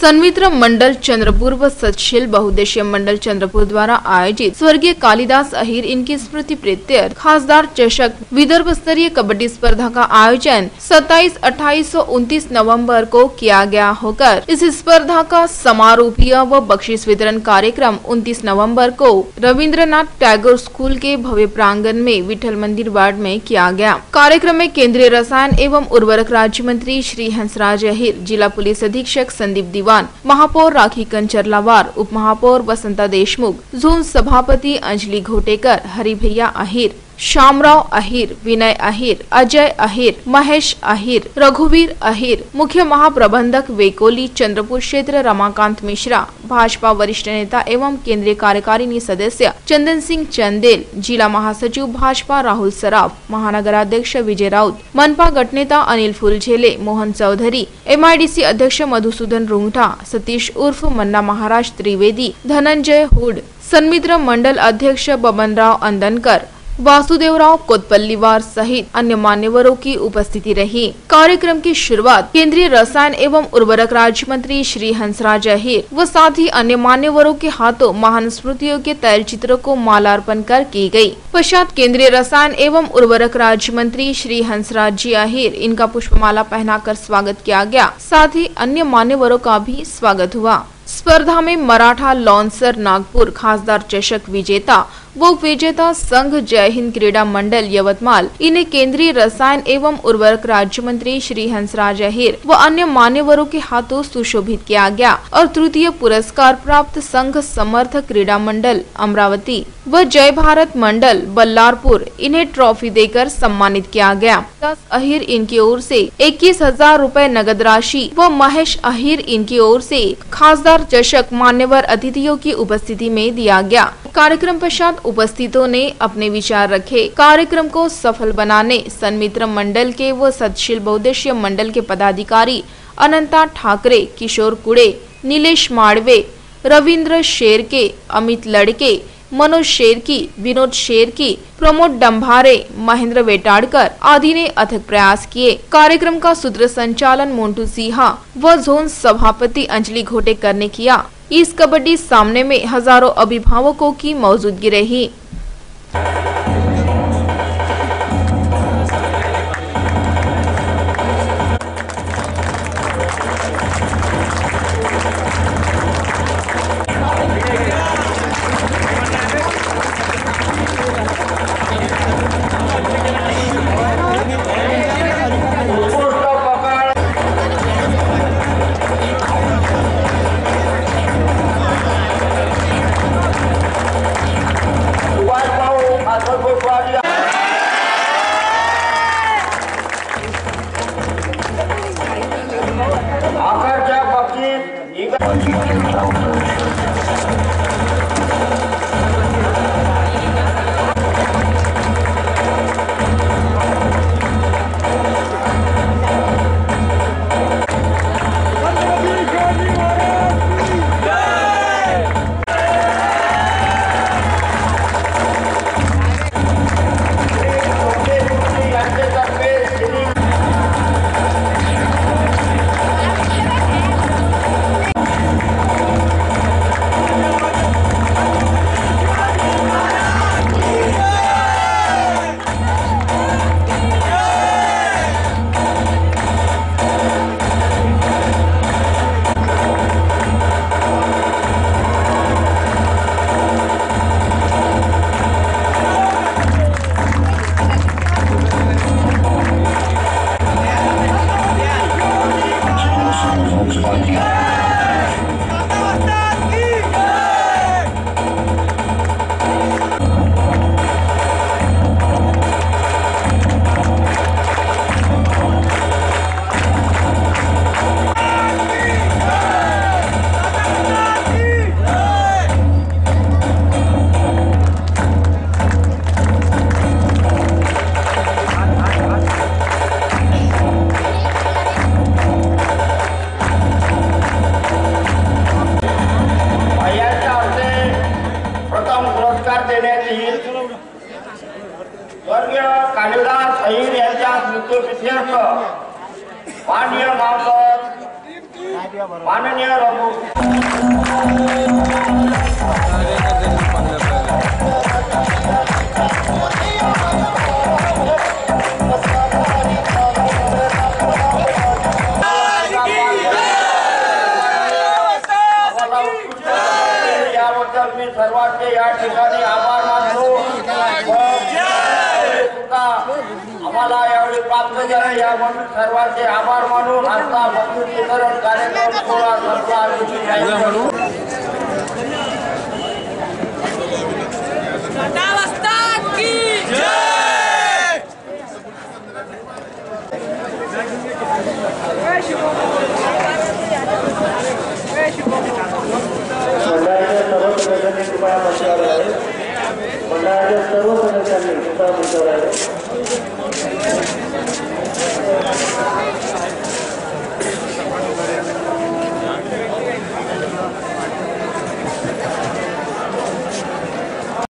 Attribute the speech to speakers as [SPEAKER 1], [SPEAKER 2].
[SPEAKER 1] सन्मित्र मंडल चंद्रपुर व सचशील बहुद्देशीय मंडल चंद्रपुर द्वारा आयोजित स्वर्गीय कालिदास अहिर इनकी स्मृति प्रीत्यर्थ खासदार चषक विदर्भ स्तरीय कबड्डी स्पर्धा का आयोजन 27, 28 और 29 नवंबर को किया गया होकर इस स्पर्धा का समारोपीय व बख्शीश वितरण कार्यक्रम 29 नवंबर को रविंद्रनाथ टैगोर स्कूल के भव्य प्रांगण में विठल मंदिर वार्ड में किया गया। कार्यक्रम में केंद्रीय रसायन एवं उर्वरक राज्य मंत्री श्री हंसराज अहिर जिला पुलिस अधीक्षक संदीप दीवान दीवान महापौर राखी कंचरलावार उप महापौर वसंता देशमुख जोन सभापति अंजलि घोटेकर हरिभैया आहिर श्यामराव अहिर, विनय अहिर, अजय अहिर, महेश अहिर, रघुवीर अहिर, मुख्य महाप्रबंधक वेकोली, चंद्रपुर क्षेत्र, रमाकांत मिश्रा, भाजपा वरिष्ठ नेता एवं केंद्रीय कार्यकारिणी सदस्य चंदन सिंह चंदेल, जिला महासचिव भाजपा राहुल सराफ, महानगराध्यक्ष विजय राउत, मनपा गटनेता अनिल फुलझेले, मोहन चौधरी एमआईडीसी अध्यक्ष मधुसूदन रुंगठा सतीश उर्फ़ मन्ना महाराज त्रिवेदी, धनंजय हुड, सन्मित्र मंडल अध्यक्ष बबनराव अंदनकर वासुदेवराव कोतपल्लीवार सहित अन्य मान्यवरों की उपस्थिति रही। कार्यक्रम की शुरुआत केंद्रीय रसायन एवं उर्वरक राज्य मंत्री श्री हंसराज अहिर व साथ ही अन्य मान्यवरों के हाथों महान स्मृतियों के तैल चित्र को मालार्पण कर की गई। पश्चात केंद्रीय रसायन एवं उर्वरक राज्य मंत्री श्री हंसराज जी अहिर इनका पुष्पमाला पहनाकर स्वागत किया गया। साथ ही अन्य मान्यवरों का भी स्वागत हुआ। स्पर्धा में मराठा लॉन्सर नागपुर, खासदार चषक विजेता वो विजेता संघ जय हिंद क्रीडा मंडल यवतमाल, इन्हें केंद्रीय रसायन एवं उर्वरक राज्य मंत्री श्री हंसराज अहिर व अन्य मान्यवरों के हाथों सुशोभित किया गया और तृतीय पुरस्कार प्राप्त संघ समर्थ क्रीडा मंडल अमरावती व जय भारत मंडल बल्लारपुर, इन्हें ट्रॉफी देकर सम्मानित किया गया। दस अहिर इनकी ओर से इक्कीस हज़ार रूपए नगद राशि व महेश अहिर इनकी ओर से खासदार चषक मान्यवर अतिथियों की उपस्थिति में दिया गया। कार्यक्रम पश्चात उपस्थितों ने अपने विचार रखे। कार्यक्रम को सफल बनाने, सन्मित्र मंडल के व सतशील बहुद्देशीय मंडल के पदाधिकारी अनंता ठाकरे, किशोर कुड़े, नीलेश माड़वे, रविंद्र शेरके, अमित लड़के, मनोज शेरकी, विनोद शेरकी, प्रमोद डम्भारे महेंद्र वेटाड़कर आदि ने अथक प्रयास किए। कार्यक्रम का सूत्र संचालन मोन्टू सिन्हा व जोन सभापति अंजलि घोटेकर ने किया। इस कबड्डी सामने में हज़ारों अभिभावकों की मौजूदगी रही।
[SPEAKER 2] by the other shelter. माननीय उत्कृष्ट दिले याबद्दल मी सर्वांचे या ठिकाणी व आम्हाला यावेळी याबद्दल सर्वांचे आभार मानून वितरण कार्यक्रम सोळा सतरा जाहीर
[SPEAKER 1] सर्व सदस्यांनी कृपया मंचावर यावे मंडळाच्या सर्व सदस्यांनी